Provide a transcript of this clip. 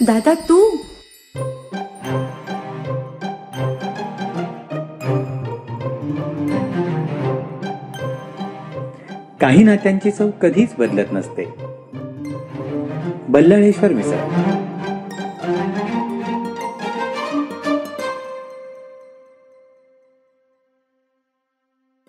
दादा तू? काही नात्यांची चव कधीच बदलत नसते. बल्लाळेश्वर मिसळ.